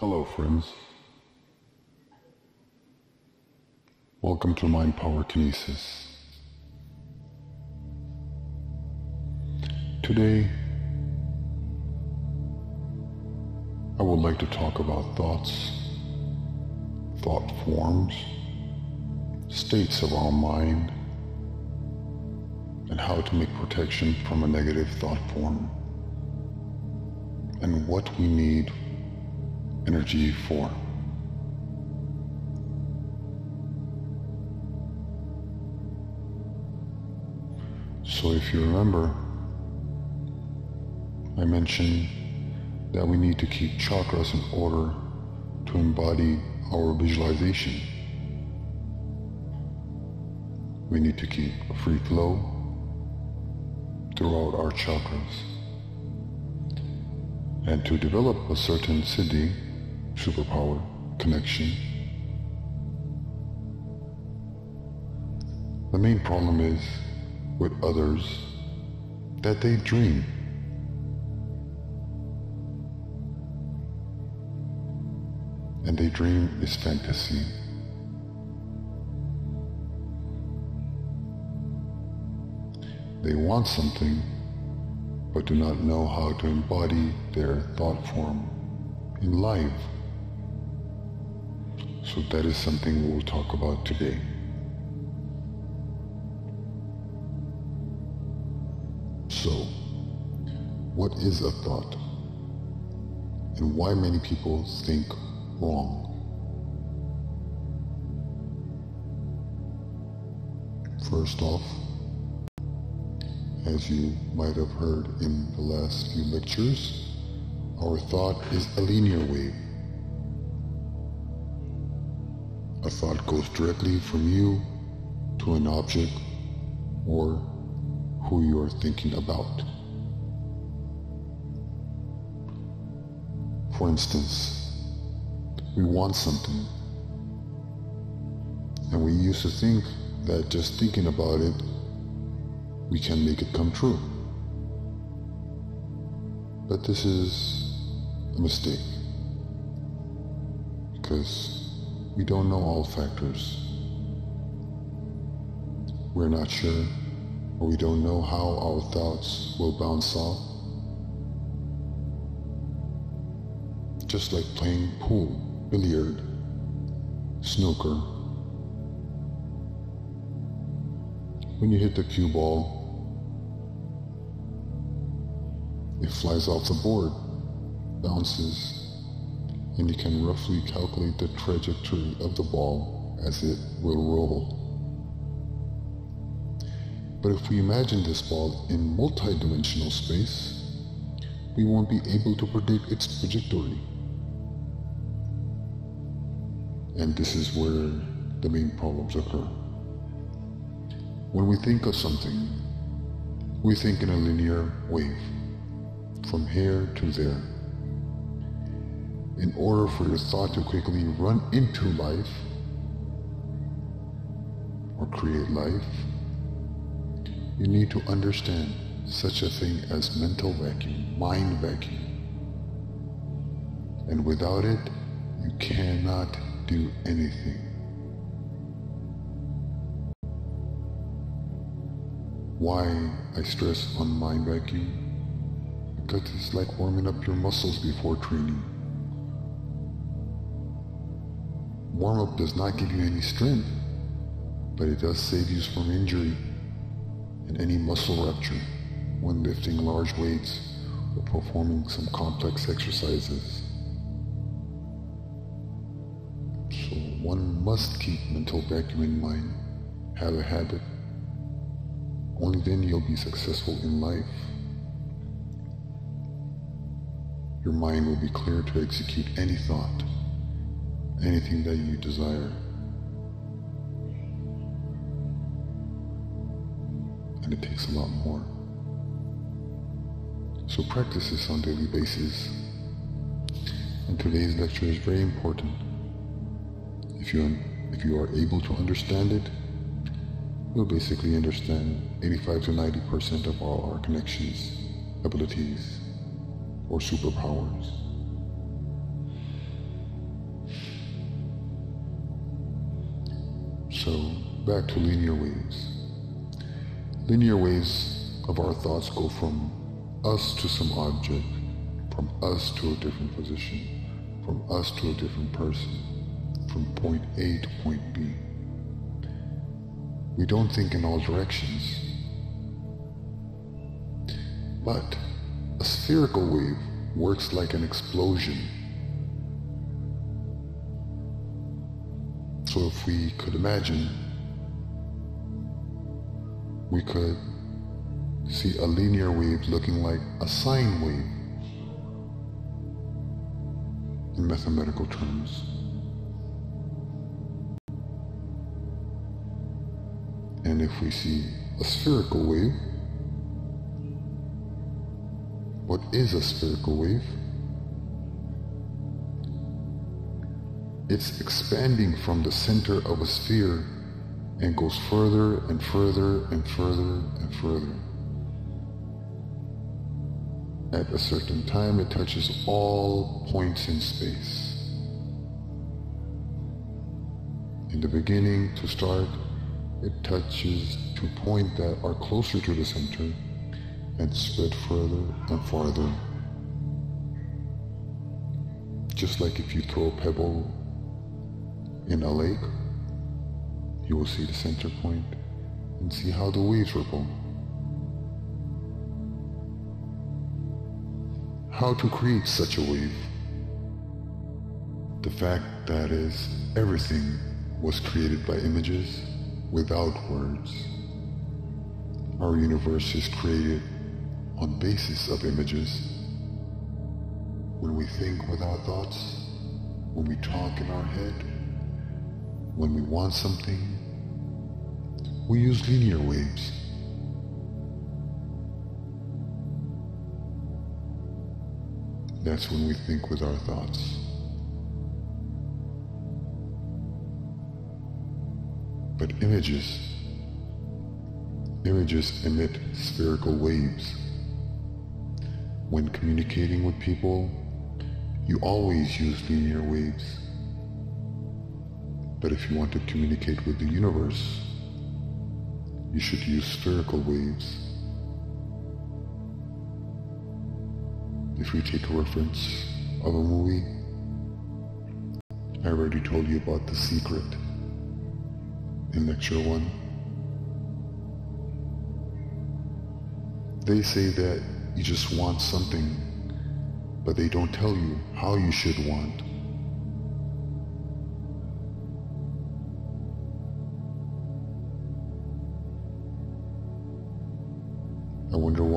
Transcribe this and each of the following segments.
Hello, friends. Welcome to Mind Power Kinesis. Today, I would like to talk about thoughts, thought forms, states of our mind, and how to make protection from a negative thought form, and what we need energy for. So if you remember, I mentioned that we need to keep chakras in order to embody our visualization. We need to keep a free flow throughout our chakras. And to develop a certain siddhi, superpower, connection, the main problem is with others that they dream. And they dream is fantasy. They want something, but do not know how to embody their thought form in life. So that is something we will talk about today. So, what is a thought? And why many people think wrong? First off, as you might have heard in the last few lectures, our thought is a linear wave. A thought goes directly from you to an object or who you are thinking about. For instance, we want something, and we used to think that just thinking about it, we can make it come true. But this is a mistake because we don't know all factors. We're not sure or we don't know how our thoughts will bounce off. Just like playing pool, billiard, snooker. When you hit the cue ball, it flies off the board, bounces, and you can roughly calculate the trajectory of the ball as it will roll. But if we imagine this ball in multi-dimensional space, we won't be able to predict its trajectory. And this is where the main problems occur. When we think of something, we think in a linear wave, from here to there. In order for your thought to quickly run into life, or create life, you need to understand such a thing as mental vacuum, mind vacuum. And without it, you cannot do anything. Why I stress on mind vacuum? Because it's like warming up your muscles before training. Warm up does not give you any strength, but it does save you from injury and any muscle rupture when lifting large weights or performing some complex exercises. So one must keep mental vacuum in mind, have a habit. Only then you'll be successful in life. Your mind will be clear to execute any thought, anything that you desire. And it takes a lot more. So practice this on a daily basis. And today's lecture is very important. If you if you are able to understand it, you'll basically understand 85 to 90 percent of all our connections, abilities, or superpowers. So, back to linear waves. Linear waves of our thoughts go from us to some object, from us to a different position, from us to a different person, from point A to point B. We don't think in all directions. But a spherical wave works like an explosion. So if we could imagine, we could see a linear wave looking like a sine wave in mathematical terms. And if we see a spherical wave, what is a spherical wave? It's expanding from the center of a sphere and goes further and further and further and further. At a certain time, it touches all points in space. In the beginning, to start, it touches to points that are closer to the center and spread further and farther. Just like if you throw a pebble in a lake, you will see the center point and see how the waves ripple. How to create such a wave? The fact that is, everything was created by images without words. Our universe is created on basis of images. When we think with our thoughts, when we talk in our head, when we want something, we use linear waves. That's when we think with our thoughts. But images, images emit spherical waves. When communicating with people, you always use linear waves. But if you want to communicate with the universe, you should use spherical waves. If we take a reference of a movie, I already told you about The Secret in lecture one. They say that you just want something, but they don't tell you how you should want.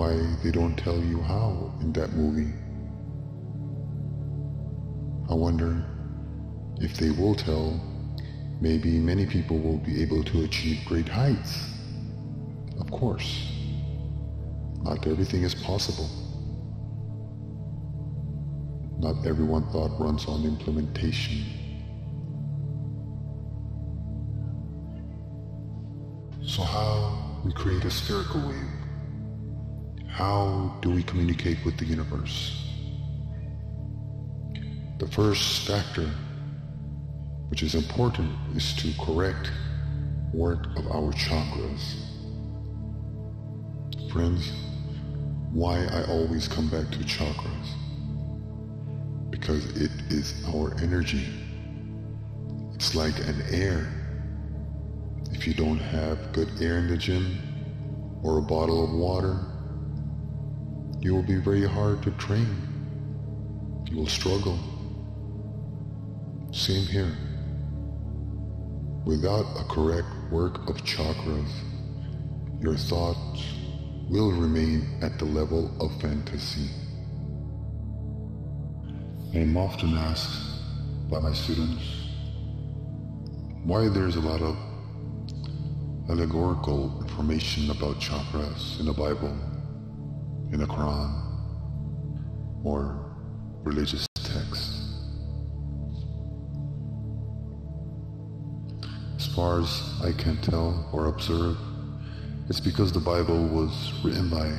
Why they don't tell you how in that movie. I wonder if they will tell, maybe many people will be able to achieve great heights. Of course, not everything is possible. Not everyone thought runs on implementation. So how we create a spherical wave? How do we communicate with the universe? The first factor, which is important, is to correct work of our chakras. Friends, why I always come back to chakras? Because it is our energy. It's like an air. If you don't have good air in the gym or a bottle of water, you will be very hard to train. You will struggle. Same here. Without a correct work of chakras, your thoughts will remain at the level of fantasy. I am often asked by my students why there's a lot of allegorical information about chakras in the Bible in the Quran or religious texts. As far as I can tell or observe, it's because the Bible was written by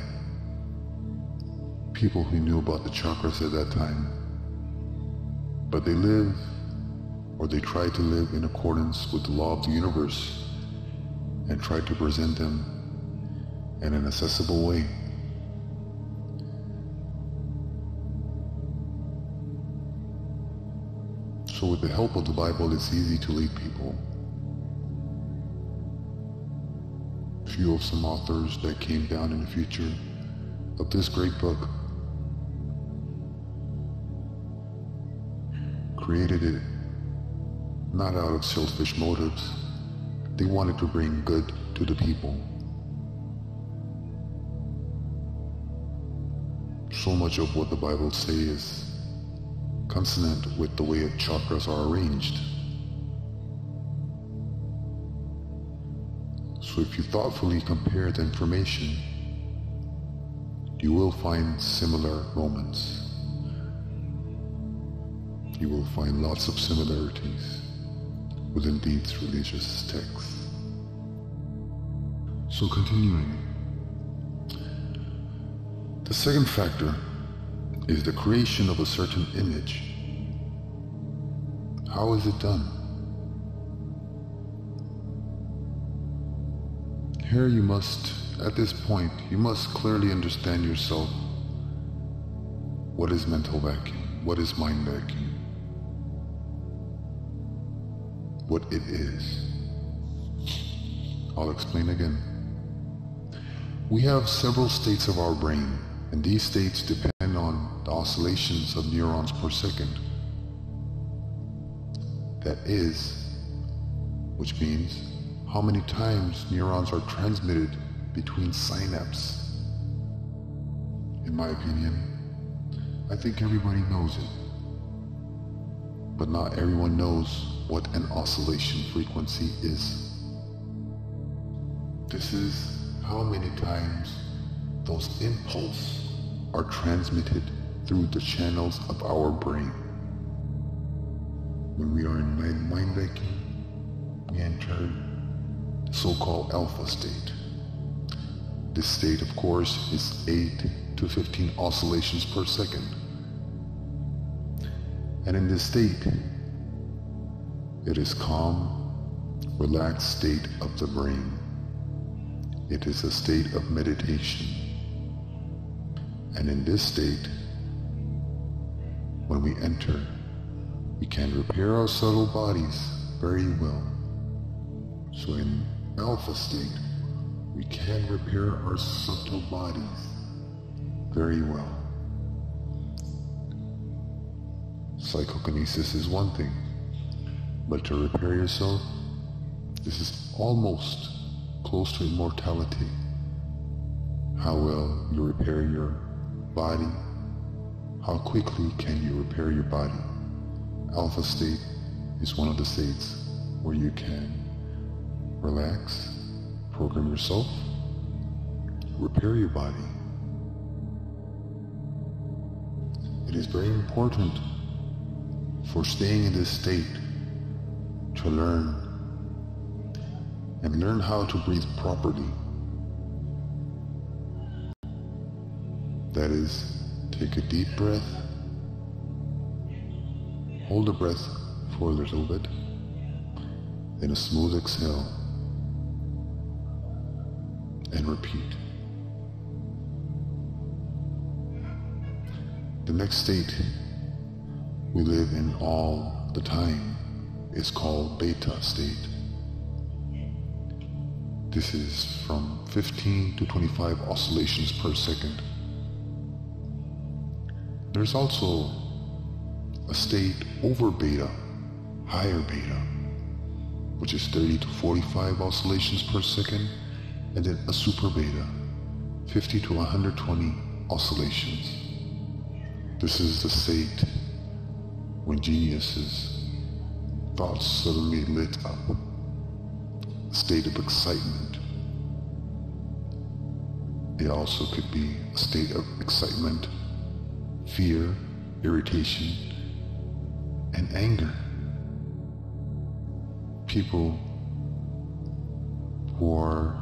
people who knew about the chakras at that time. But they live, or they try to live in accordance with the law of the universe and tried to present them in an accessible way. So with the help of the Bible, it's easy to lead people. Few of some authors that came down in the future of this great book created it not out of selfish motives. They wanted to bring good to the people. So much of what the Bible says consonant with the way chakras are arranged. So if you thoughtfully compare the information, you will find similar moments. You will find lots of similarities within these religious texts. So continuing, the second factor is the creation of a certain image. How is it done? Here you must, at this point, you must clearly understand yourself. What is mental vacuum? What is mind vacuum? What it is. I'll explain again. We have several states of our brain, and these states depend on the oscillations of neurons per second. That is, which means how many times neurons are transmitted between synapses. In my opinion, I think everybody knows it. But not everyone knows what an oscillation frequency is. This is how many times those impulses are transmitted through the channels of our brain. When we are in mind, vacuum, we enter the so-called alpha state. This state, of course, is 8 to 15 oscillations per second. And in this state, it is calm, relaxed state of the brain. It is a state of meditation. And in this state, when we enter, we can repair our subtle bodies very well. So in alpha state, we can repair our subtle bodies very well. Psychokinesis is one thing, but to repair yourself, this is almost close to immortality. How well you repair your body how quickly can you repair your body? Alpha state is one of the states where you can relax, program yourself, repair your body. It is very important for staying in this state to learn and learn how to breathe properly. That is Take a deep breath. Hold the breath for a little bit. Then a smooth exhale. And repeat. The next state we live in all the time is called beta state. This is from 15 to 25 oscillations per second. There's also a state over beta, higher beta, which is 30 to 45 oscillations per second, and then a super beta, 50 to 120 oscillations. This is the state when geniuses thoughts suddenly lit up, a state of excitement. It also could be a state of excitement fear, irritation, and anger. People who are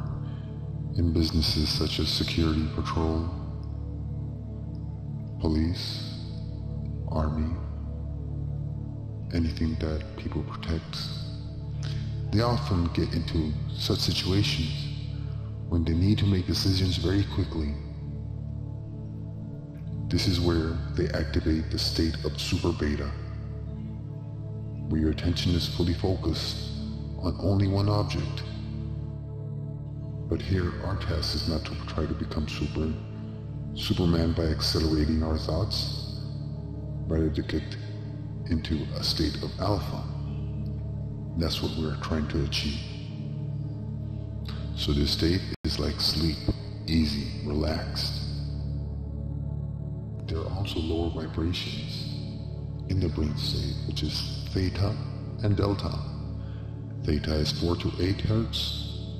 in businesses such as security patrol, police, army, anything that people protect, they often get into such situations when they need to make decisions very quickly. This is where they activate the state of super beta, where your attention is fully focused on only one object. But here, our task is not to try to become super, Superman by accelerating our thoughts, rather to get into a state of alpha. That's what we're trying to achieve. So this state is like sleep, easy, relaxed. There are also lower vibrations in the brain state, which is theta and delta. Theta is 4 to 8 hertz.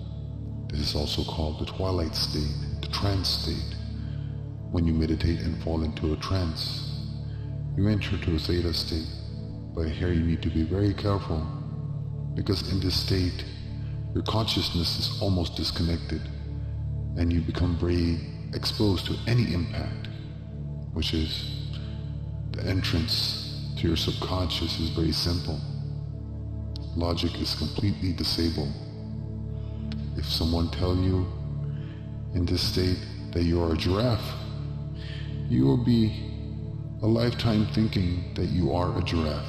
This is also called the twilight state, the trance state. When you meditate and fall into a trance, you enter to a theta state, but here you need to be very careful because in this state, your consciousness is almost disconnected and you become very exposed to any impact, which is the entrance to your subconscious is very simple. Logic is completely disabled. If someone tell you in this state that you are a giraffe, you will be a lifetime thinking that you are a giraffe.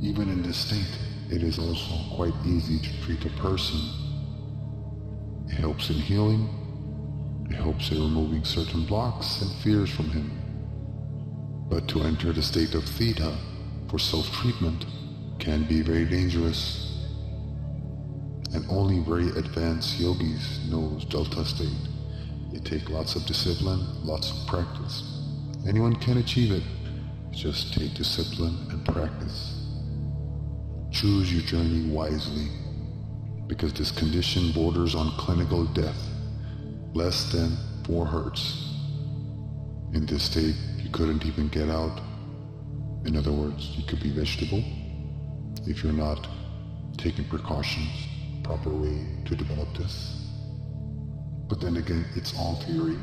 Even in this state, it is also quite easy to treat a person. It helps in healing. It helps in removing certain blocks and fears from him. But to enter the state of theta for self-treatment can be very dangerous. And only very advanced yogis knows delta state. It takes lots of discipline, lots of practice. Anyone can achieve it. Just take discipline and practice. Choose your journey wisely, because this condition borders on clinical death, less than 4 hertz. In this state, you couldn't even get out. In other words, you could be vegetable if you're not taking precautions, proper way to develop this. But then again, it's all theory.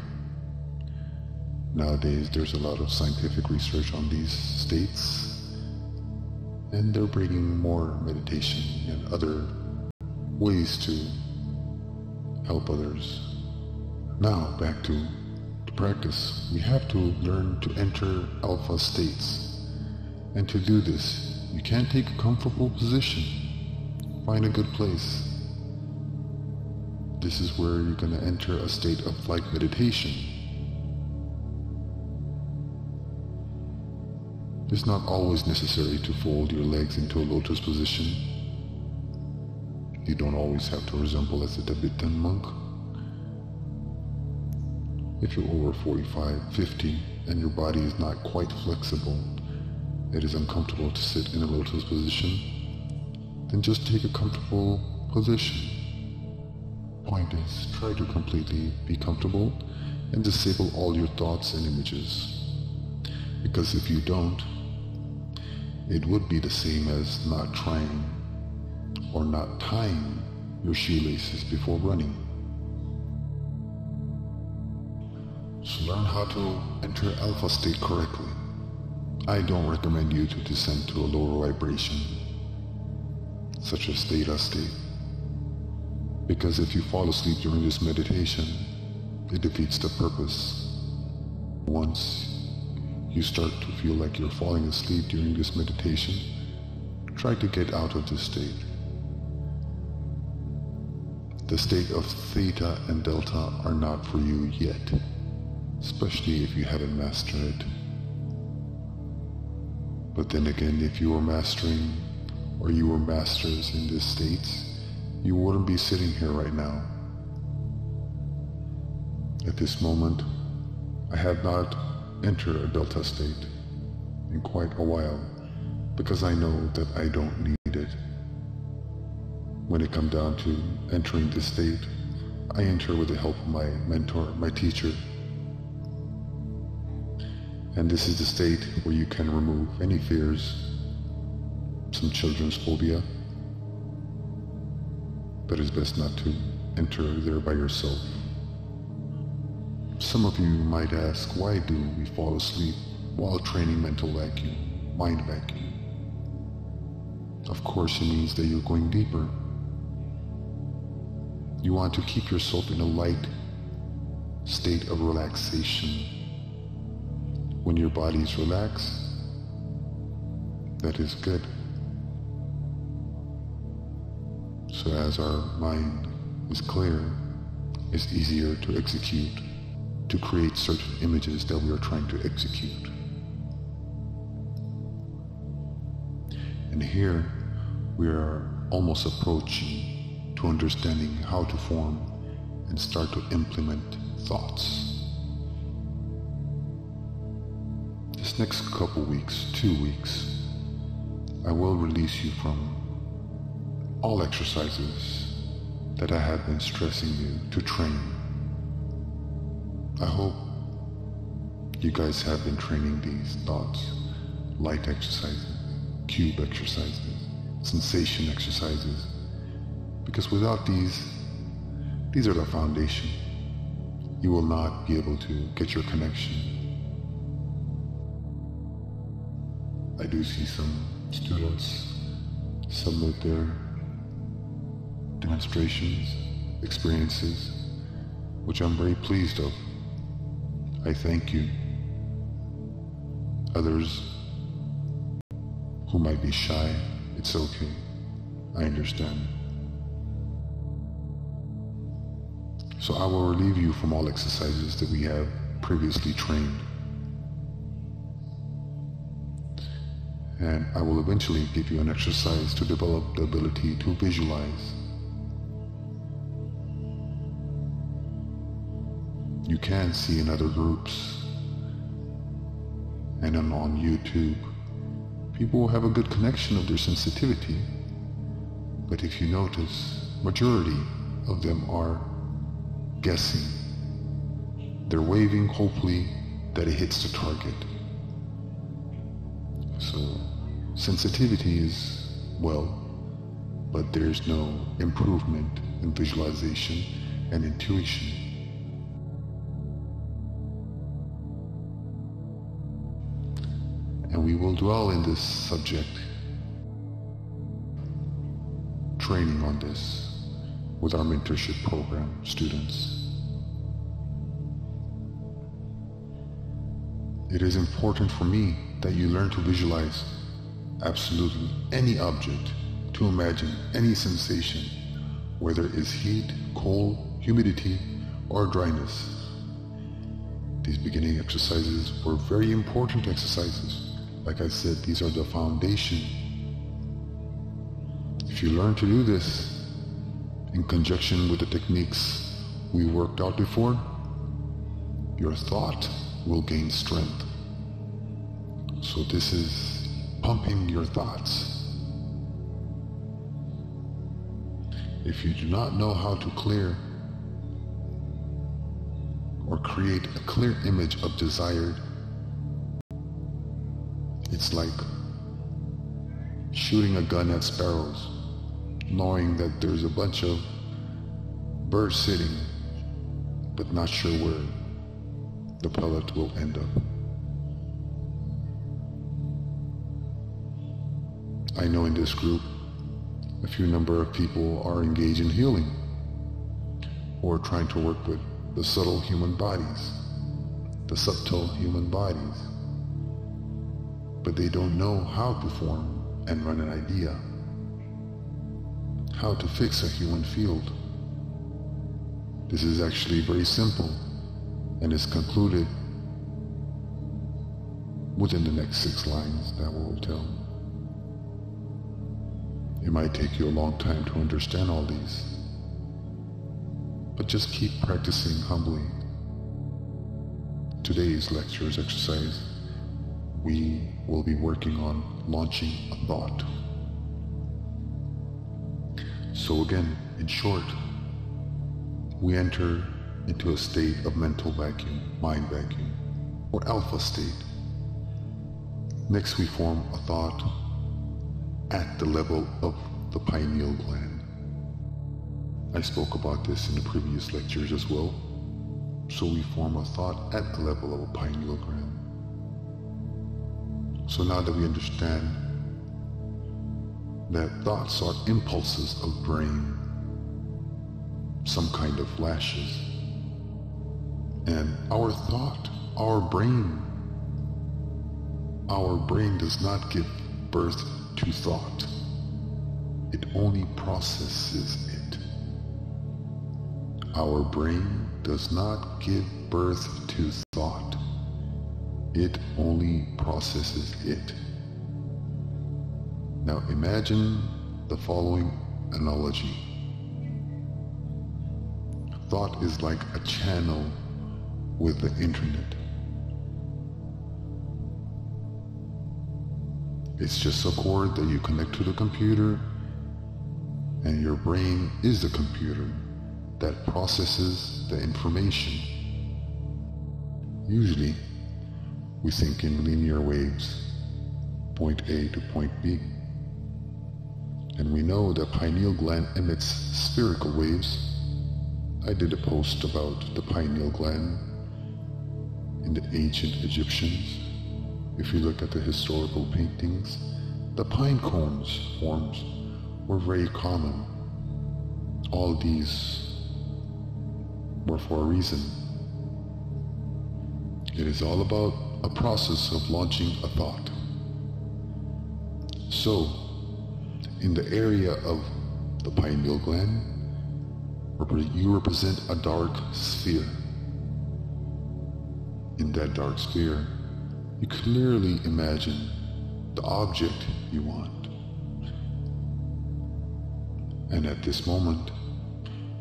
Nowadays, there's a lot of scientific research on these states and they're bringing more meditation and other ways to help others. Now, back to the practice. We have to learn to enter alpha states. And to do this, you can't take a comfortable position. Find a good place. This is where you're going to enter a state of like meditation It's not always necessary to fold your legs into a lotus position. You don't always have to resemble as a Tibetan monk. If you're over 45, 50, and your body is not quite flexible, it is uncomfortable to sit in a lotus position, then just take a comfortable position. Point is, try to completely be comfortable and disable all your thoughts and images. Because if you don't, it would be the same as not trying or not tying your shoelaces before running. Learn how to enter alpha state correctly. I don't recommend you to descend to a lower vibration, such as theta state. Because if you fall asleep during this meditation, it defeats the purpose. Once you start to feel like you're falling asleep during this meditation, try to get out of this state. The state of theta and delta are not for you yet, especially if you haven't mastered it. But then again, if you were mastering or you were masters in these states, you wouldn't be sitting here right now. At this moment, I have not entered a delta state in quite a while because I know that I don't need it. When it comes down to entering this state, I enter with the help of my mentor, my teacher. And this is the state where you can remove any fears, some children's phobia, but it's best not to enter there by yourself. Some of you might ask, why do we fall asleep while training mental vacuum, mind vacuum? Of course, it means that you're going deeper. You want to keep yourself in a light state of relaxation. When your body is relaxed, that is good. So as our mind is clear, it's easier to execute, to create certain images that we are trying to execute. And here we are almost approaching to understanding how to form and start to implement thoughts. Next couple weeks, two weeks, I will release you from all exercises that I have been stressing you to train. I hope you guys have been training these thoughts, light exercises, cube exercises, sensation exercises, because without these, these are the foundation. You will not be able to get your connection. I do see some students submit their demonstrations, experiences, which I'm very pleased of. I thank you. Others who might be shy, it's okay. I understand. So I will relieve you from all exercises that we have previously trained. And I will eventually give you an exercise to develop the ability to visualize. You can see in other groups and on YouTube, people have a good connection of their sensitivity. But if you notice, majority of them are guessing. They're waving, hopefully, that it hits the target. So, sensitivity is, well, but there's no improvement in visualization and intuition. And we will dwell in this subject, training on this with our mentorship program students. It is important for me that you learn to visualize absolutely any object, to imagine any sensation, whether it's heat, cold, humidity, or dryness. These beginning exercises were very important exercises. Like I said, these are the foundation. If you learn to do this, in conjunction with the techniques we worked out before, your thought will gain strength. So this is pumping your thoughts. If you do not know how to clear or create a clear image of desired, it's like shooting a gun at sparrows knowing that there's a bunch of birds sitting, but not sure where the pellet will end up. I know in this group, a few number of people are engaged in healing or trying to work with the subtle human bodies, the subtle human bodies, but they don't know how to form and run an idea how to fix a human field. This is actually very simple and is concluded within the next six lines that we will tell. It might take you a long time to understand all these, but just keep practicing humbly. Today's lecture's exercise, we will be working on launching a thought. So again, in short, we enter into a state of mental vacuum, mind vacuum, or alpha state. Next, we form a thought at the level of the pineal gland. I spoke about this in the previous lectures as well. So we form a thought at the level of a pineal gland. So now that we understand that thoughts are impulses of brain, some kind of flashes. And our thought, our brain, our brain does not give birth to thought. It only processes it. Our brain does not give birth to thought. It only processes it. Now imagine the following analogy. Thought is like a channel with the internet. It's just a cord that you connect to the computer, and your brain is the computer that processes the information. Usually, we think in linear waves, point A to point B. And we know the pineal gland emits spherical waves. I did a post about the pineal gland in the ancient Egyptians. If you look at the historical paintings, the pine cones forms were very common. All these were for a reason. It is all about a process of launching a thought. So, in the area of the pineal gland, you represent a dark sphere. In that dark sphere, you clearly imagine the object you want. And at this moment,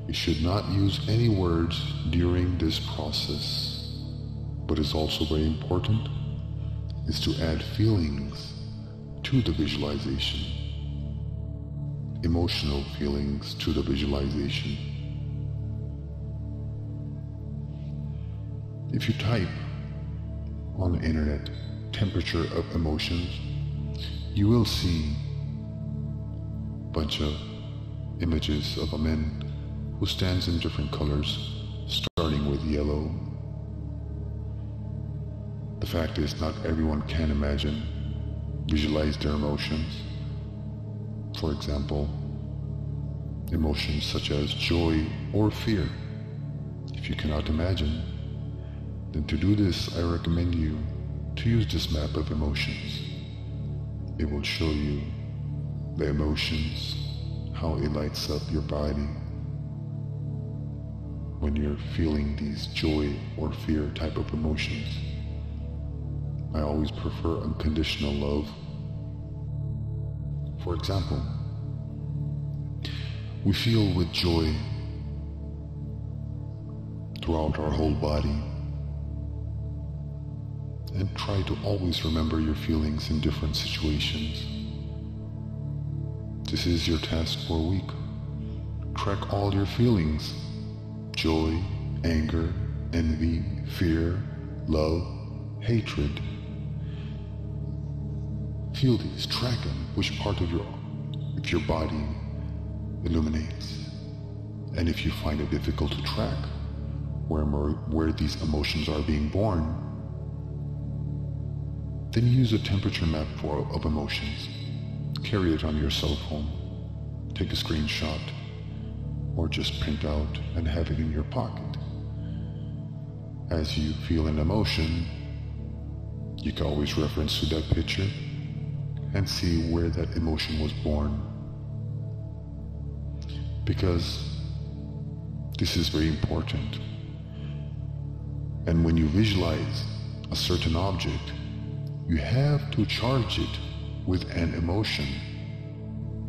you should not use any words during this process. What is also very important is to add feelings to the visualization, emotional feelings to the visualization. If you type on the internet temperature of emotions, you will see a bunch of images of a man who stands in different colors, starting with yellow, the fact is, not everyone can imagine, visualize their emotions. For example, emotions such as joy or fear. If you cannot imagine, then to do this, I recommend you to use this map of emotions. It will show you the emotions, how it lights up your body when you're feeling these joy or fear type of emotions. I always prefer unconditional love. For example, we feel with joy throughout our whole body. And try to always remember your feelings in different situations. This is your task for a week. Track all your feelings joy, anger, envy, fear, love, hatred Feel these, track them, which part of your, if your body illuminates. And if you find it difficult to track where, where these emotions are being born, then use a temperature map for, of emotions. Carry it on your cell phone. Take a screenshot or just print out and have it in your pocket. As you feel an emotion, you can always reference to that picture and see where that emotion was born. Because this is very important. And when you visualize a certain object, you have to charge it with an emotion.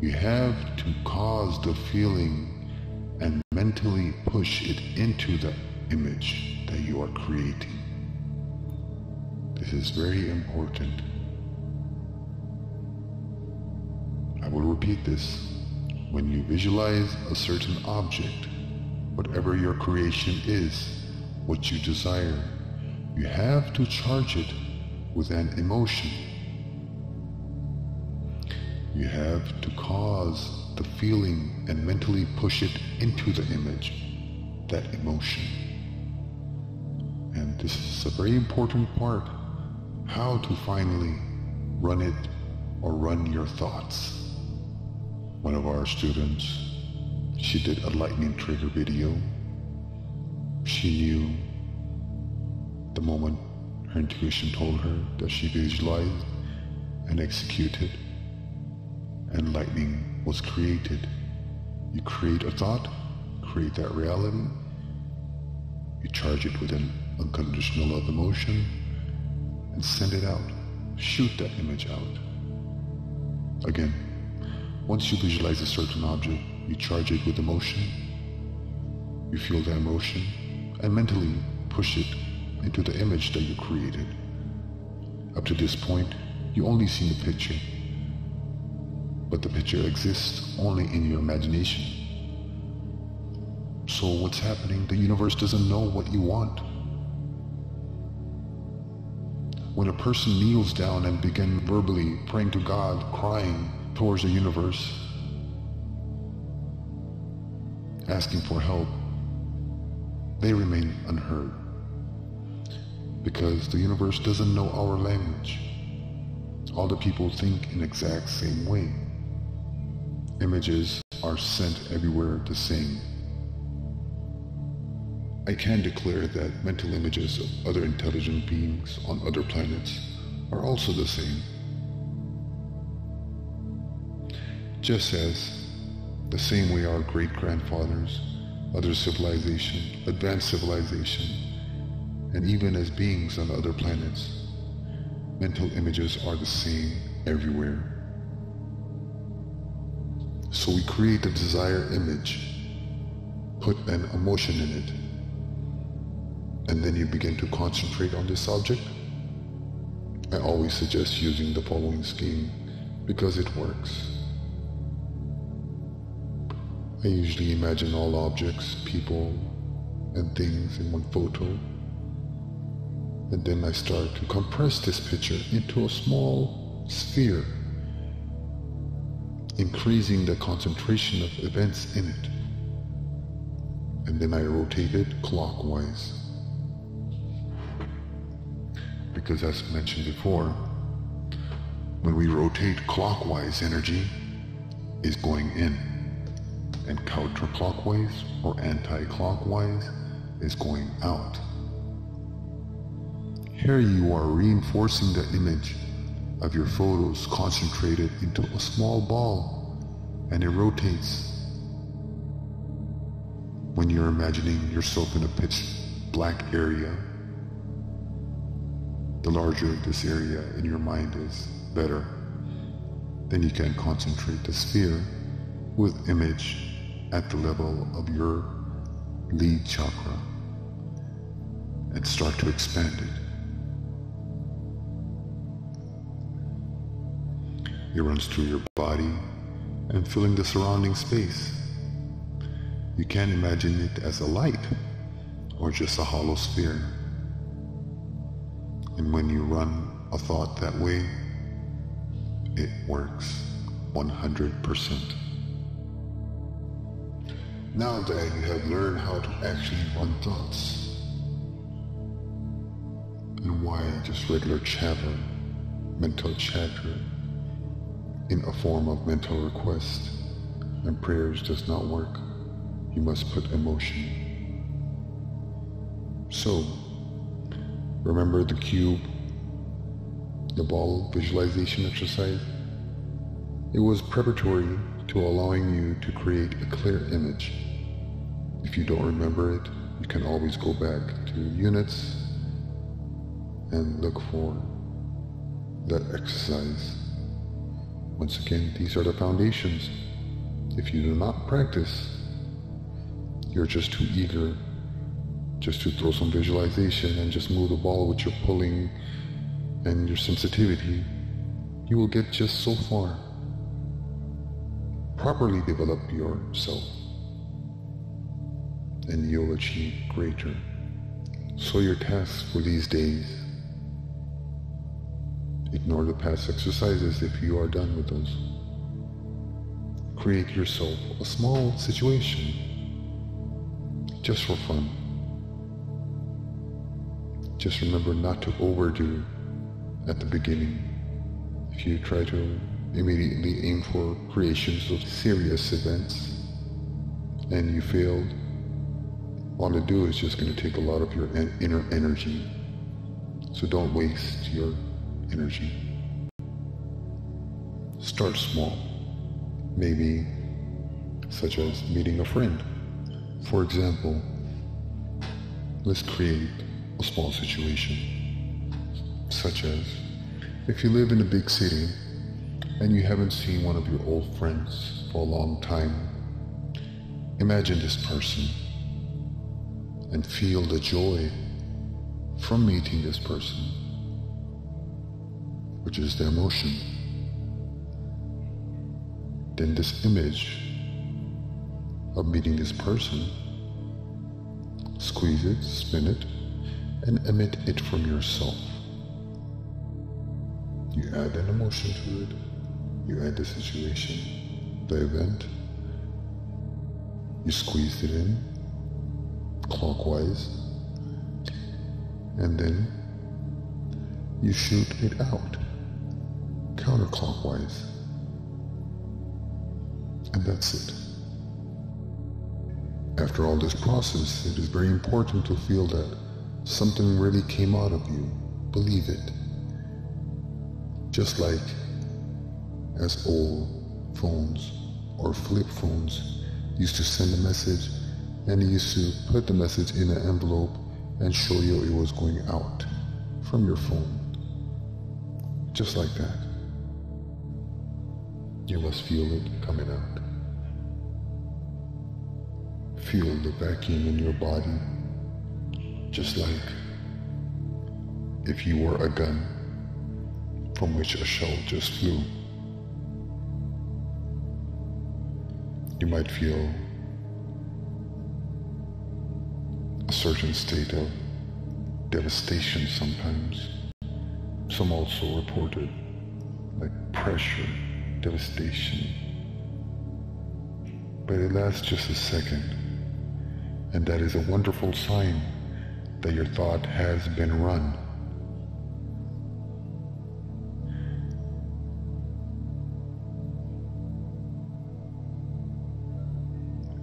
You have to cause the feeling and mentally push it into the image that you are creating. This is very important. I will repeat this. When you visualize a certain object, whatever your creation is, what you desire, you have to charge it with an emotion. You have to cause the feeling and mentally push it into the image, that emotion. And this is a very important part, how to finally run it or run your thoughts. one of our students, she did a lightning trigger video. She knew the moment her intuition told her that she visualized and executed, and lightning was created. You create a thought, create that reality, you charge it with an unconditional love emotion, and send it out. Shoot that image out. Again, once you visualize a certain object, you charge it with emotion, you feel that emotion, and mentally push it into the image that you created. Up to this point, you only see the picture, but the picture exists only in your imagination. So what's happening? The universe doesn't know what you want. When a person kneels down and begin verbally praying to God, crying towards the universe, asking for help, they remain unheard. Because the universe doesn't know our language. All the people think in exact same way. Images are sent everywhere the same. I can declare that mental images of other intelligent beings on other planets are also the same. Just as the same way our great grandfathers, other civilization, advanced civilization, and even as beings on other planets, mental images are the same everywhere. So we create a desired image, put an emotion in it, and then you begin to concentrate on this object, I always suggest using the following scheme because it works. I usually imagine all objects, people, and things in one photo. And then I start to compress this picture into a small sphere, increasing the concentration of events in it. And then I rotate it clockwise because as mentioned before, when we rotate clockwise, energy is going in, and counterclockwise or anti-clockwise is going out. Here you are reinforcing the image of your photos concentrated into a small ball, and it rotates. When you're imagining yourself in a pitch black area the larger this area in your mind is, better. Then you can concentrate the sphere with image at the level of your lead chakra and start to expand it. It runs through your body and filling the surrounding space. You can't imagine it as a light or just a hollow sphere. And when you run a thought that way, it works 100%. Now that you have learned how to actually run thoughts, and why just regular chatter, mental chatter, in a form of mental request and prayers does not work, you must put emotion. So, Remember the cube, the ball visualization exercise? It was preparatory to allowing you to create a clear image. If you don't remember it, you can always go back to units and look for that exercise. Once again, these are the foundations. If you do not practice, you're just too eager just to throw some visualization and just move the ball with your pulling and your sensitivity, you will get just so far. Properly develop yourself and you'll achieve greater. So your task for these days, ignore the past exercises if you are done with those. Create yourself a small situation just for fun. Just remember not to overdo at the beginning. If you try to immediately aim for creations of serious events and you failed, all to do is just going to take a lot of your en- inner energy. So don't waste your energy. Start small. Maybe such as meeting a friend. For example, let's create a small situation, such as if you live in a big city and you haven't seen one of your old friends for a long time, imagine this person and feel the joy from meeting this person, which is the emotion. Then this image of meeting this person, squeeze it, spin it, and emit it from yourself. You add an emotion to it, you add the situation, the event, you squeeze it in clockwise, and then you shoot it out counterclockwise. And that's it. After all this process, it is very important to feel that something really came out of you. Believe it. Just like as old phones or flip phones used to send a message and used to put the message in an envelope and show you it was going out from your phone. Just like that. You must feel it coming out. Feel the vacuum in your body, just like if you were a gun from which a shell just flew. You might feel a certain state of devastation sometimes. Some also reported like pressure, devastation. But it lasts just a second, and that is a wonderful sign that your thought has been run.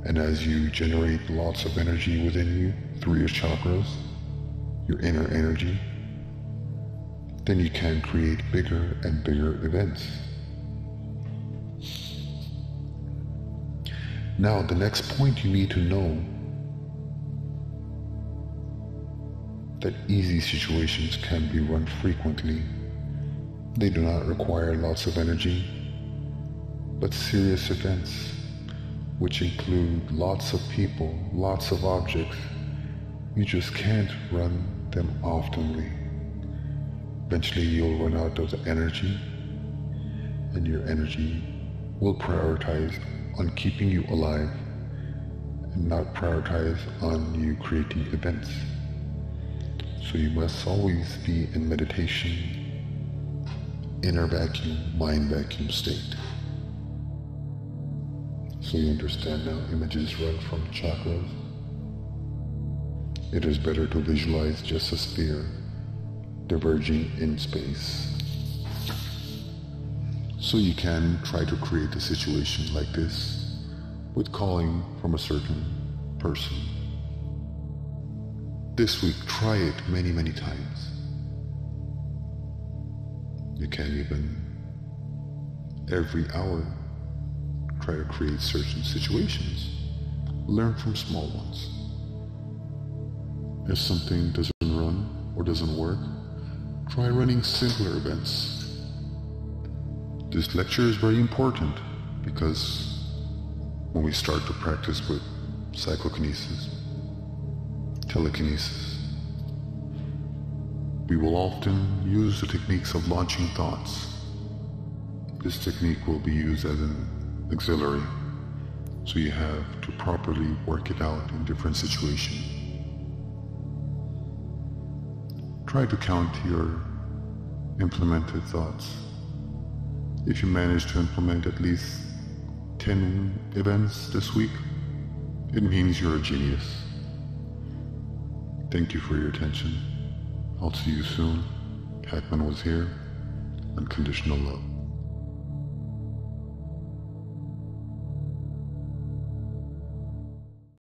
And as you generate lots of energy within you through your chakras, your inner energy, then you can create bigger and bigger events. Now, the next point you need to know that easy situations can be run frequently. They do not require lots of energy, but serious events which include lots of people, lots of objects, you just can't run them oftenly. Eventually, you'll run out of the energy, and your energy will prioritize on keeping you alive and not prioritize on you creating events. So you must always be in meditation, inner vacuum, mind vacuum state. So you understand now images run from chakras. It is better to visualize just a sphere diverging in space. So you can try to create a situation like this with calling from a certain person. This week, try it many, many times. You can even every hour try to create certain situations. Learn from small ones. If something doesn't run or doesn't work, try running simpler events. This lecture is very important because when we start to practice with psychokinesis, telekinesis, we will often use the techniques of launching thoughts. This technique will be used as an auxiliary. So you have to properly work it out in different situations. Try to count your implemented thoughts. If you manage to implement at least 10 events this week, it means you're a genius. Thank you for your attention. I'll see you soon. Pakman was here. Unconditional love.